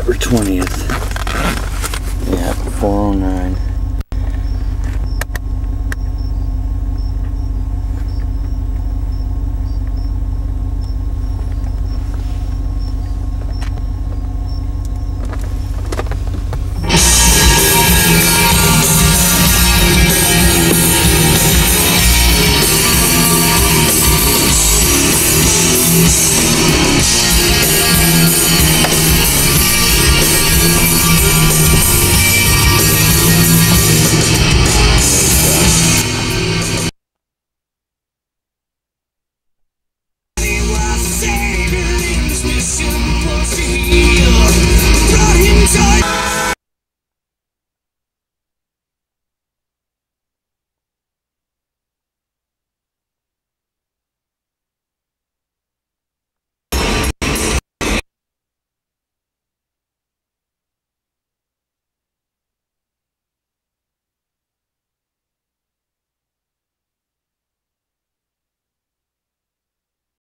September 20th. Yeah, 409. feeling this mission will see.